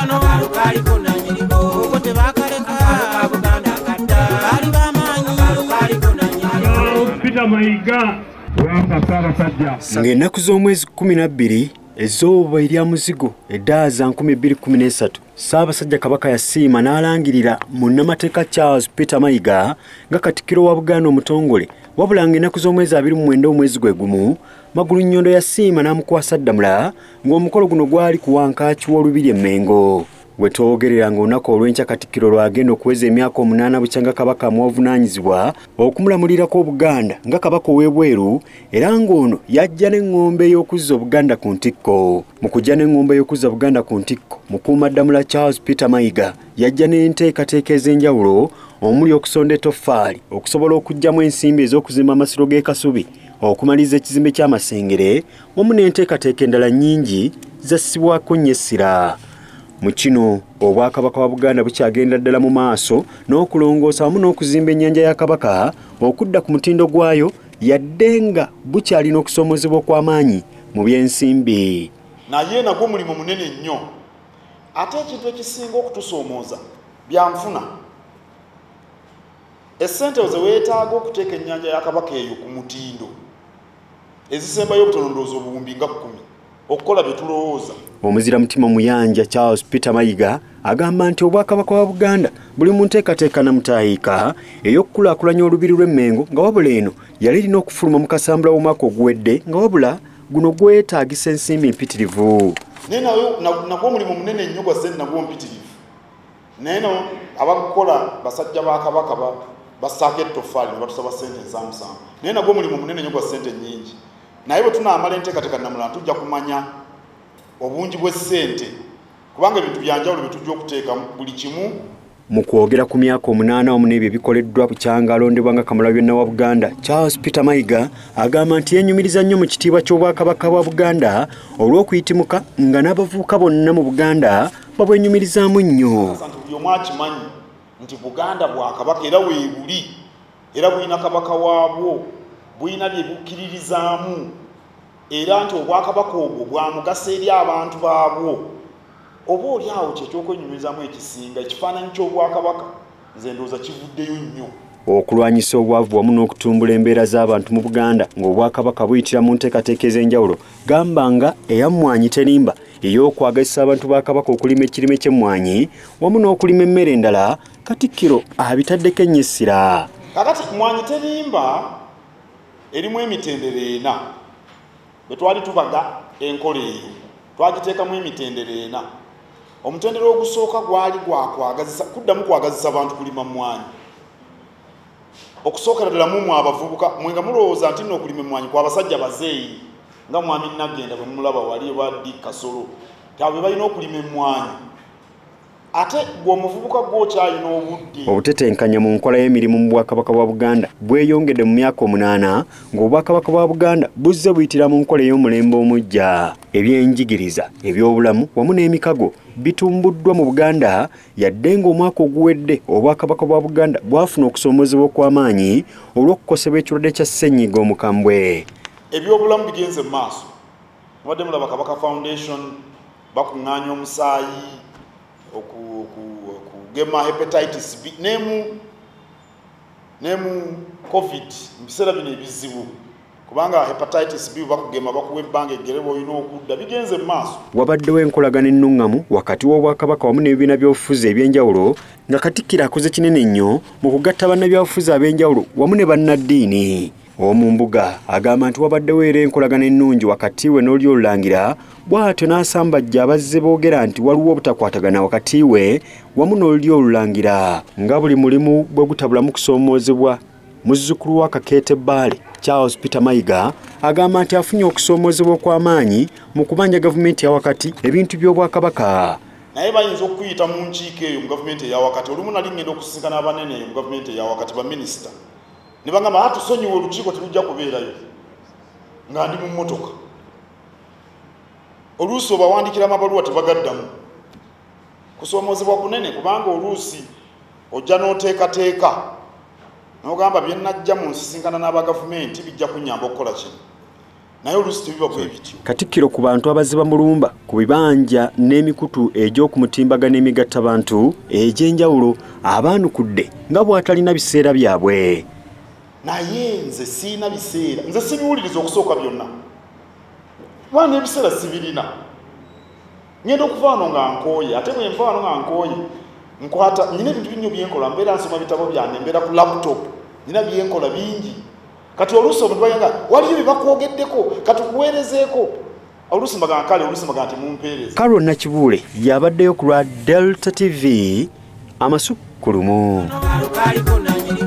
kano kaliko nanyinigo oko tebakaleka ka buganda kadda baali bamaanyi. Kaliko nanyinigo peter mayiga ng'ennaku z'omwezi 12 ezooba erya muzigo eddaala za 2013 ssaabasajja kabaka yasiima n'alangirira munnamateeka charles peter mayiga nga katikkiro wa buganda omutongole wabula ng'ennaku z'omwezi 29 omwezi gwe gumu magulu nnyondo yasiima n'amukwasa ddamula ng'omukolo guno gwali ku wankaaki w'olubiri emmengo we twogerera ng'olunaku olw'enkya katikkiro lwagenda okuweza emyaka omunaana bukyanga kabaka amuwavunaanyizibwa okumulamulirako obuganda nga kabaka ow'ebweru era ng'ono yajja n'eŋŋombe ey'okuzza obuganda ku ntikko. Mu kujja n'eŋŋombe ey'okuzza buganda ku ntikko mukuumaddamula charles peter mayiga yajja n'enteekateeka ez'enjawulo omuli okusonda ettoffaali okusobola okuggyamu ensimbi ez'okuzimba amasiro g'e kasubi okumaliriza ekizimbe ky'amasengere wamu n'enteekateeka endala nnyingi zassibwako nnyo essira mu kino obwakabaka wa buganda bukyagenda ddala mu maaso n'okulongoosa wamu n'okuzimba ennyanja ya kabaka okudda ku mutindo gwayo yadde nga bukyalina okusoomozebwa okw'amaanyi mu by'ensimbi. Naye nagwo mulimu munene nnyo. Ate ekintu ekisinga okutusoomooza byanfuna essente ze weetaaga okuteeka ennyanja ya kabaka eyo ku mutindo ezisembayo obutonondooza obuwumbi nga kkumi okukola bye tulowooza. Omuzira mutima muyanja charles peter mayiga agamba nti obwakabaka wa buganda buli mu nteekateeka namutayiika ey'okukulaakulanya olubiri lw'emmengo nga wabula eno yali erina okufuluma mu kasambula w'omwaka oguwedde nga wabula guno gwetaagisa ensimbi mpitirivu. Naye na- nagwo omulimu munene nnyo gwa sente nagwo mpitirivu. Naye no abakukola basajja ba kabaka ba- bassaako ettoffaali ne batusaba sente ensamusanvu naye nagwo omulimu munene nnyo gwa sente nnyingi naye bwe tunaamala enteekateeka namulana tujja kumanya obungi bw'essente kubanga ebintu byanjawulo bye tujja okuteeka buli kimu. Mu kwogera ku myaka omunaana omu n'ebyo ebikoleddwa bukyanga alondebwa nga kamalabyonna wa buganda charles peter mayiga agamba nti yenyumiriza nnyo mu kitiibwa ky'obwakabaka bwa buganda olw'okuyitimuka nga n'abavubuka bonna mu buganda babwenyumirizaamu nnyo. Buli omu akimanyi nti buganda bwakabaka era weebuli era bulina kabaka waabwo bulina bye bukkiririzaamu. Era nti obwakabaka obwo bwamugaso eri abantu baabwo. Oba oli awo kyekyokweyumirizaamu ekisinga ekifaananyi ky'obwakabaka nze ndowooza kivuddeyo nnyo. Okulwanyisa obwavu wamu n'okutumbula embeera z'abantu mu buganda ng'obwakabaka buyitira mu nteekateeka ez'enjawulo gamba nga eyammwanyi terimba ey'okwagazisa abantu ba kabaka okulima ekirime ky'emmwanyi wamu n'okulima emmere endala katikkiro abitaddeko ennyo essira kakati mwanyi terimba erimu emitendera ena. Bwe twali tubaga enkola eyo twagiteekamu emitendera ena. Omutendera ogusooka gwali gwakwagazisa kuddamu kwagazisa bantu kulima mwanyi. Okusookera ddala mumwe abavubuka mwe nga mulowooza nti nno okulima emwanyi kwa basajja bazeeyi nga mwami nagenda bwe mumulaba wali baddi kasolo tabwe balina okulima emwanyi ate gwe omuvubuka gwokyalina obudde obutetenkanya mu nkola y'emirimu mu bwakabaka bwa buganda bweyongedde mu myaka omunaana ng'obwakabaka bwa buganda buzze buyitira mu nkola ey'omulembe omujja. Ebyenjigiriza ebyobulamu wamu n'emikago bitumbuddwa mu buganda yadde ng'omwaka oguwedde obwakabaka bwa buganda bwafuna okusoomozebwa okw'amaanyi olw'okukosebwa ekirwadde kya ssenyiga omukambwe. Ebyobulamu bigenze mu maaso. Mubadde mulaba kabaka foundation bakuŋŋaanya omusaayi oku- okugema hepatitis B nemu nemu covid mu biseera bino ebizibu. Kubanga hepatitis b bakugema bakuwa ebbanga eggere bwolina okudda bigenze mu maaso. Wabaddewo enkolagana ennuŋŋamu wakati w'obwakabaka wamu n'ebibiina by'obufuzi eby'enjawulo nga katikkiro akoze kinene nnyo mu kugatta bannabyabufuzi ab'enjawulo wamu ne bannaddiini omu mbuga agamba nti wabaddewo era enkolagana ennungi wakati we n'oli olulangira bw'atyo n'asambajja abazze boogera nti waliwo obutakwatagana wakati we wamu n'oli olulangira nga buli mulimu bwe gutabulamu kusoomoozebwa muzzukulu wa kakeete bbaale charles peter mayiga agamba nti afunye okusoomoozebwa okw'amaanyi mu kubanja gavumenti ya wakati ebintu by'obwakabaka. Naye bayinza okuyita mu nkiiko eyo mu gavumenti eyawakati olumu nali ngenda okusisinkana abanene eyo mu gavumenti eyawakati baminisita ne bagamba tusonyiwa olukiiko telujja kubeerayo nga ndi mu mmotoka. Oluusi obawandikira amabaluwa tebagaddamu. Kusoomoozebwa kunene kubanga oluusi ojja n'oteekateeka. N'ogamba bye najja mu nsisinkana n'abagavumenti bijja kunyamba okukola kino. Naye oluusi tebiba bwe bityo. Katikkiro ku bantu abaziba mulumba ku bibanja n'emikutu egy'okumutimbaga n'emigattabantu egy'enjawulo abaanukudde nga bw'atalina biseera byabwe naye nze siina biseera. Nze sibiwuliriza okusooka byonna. Lwana ebiseera sibirina. Ngenda okuva wano nga nkooye. Ate bwe nva wano nga nkooye nkwata nyina ebintu binnyo byenkola mbeera nsoma bitabo byange mbeera ku laptop. Nyina byenkola bingi. Kati oluusi omuntu baganga waliyo bye bakwogeddeko? Katukuweerezeeko oluusi mbaganga kale oluusi mbaganga timumpeereza carol nakibuule yabaddeyo ku lwa delta tv amasukkulumu. Kalukaliko naye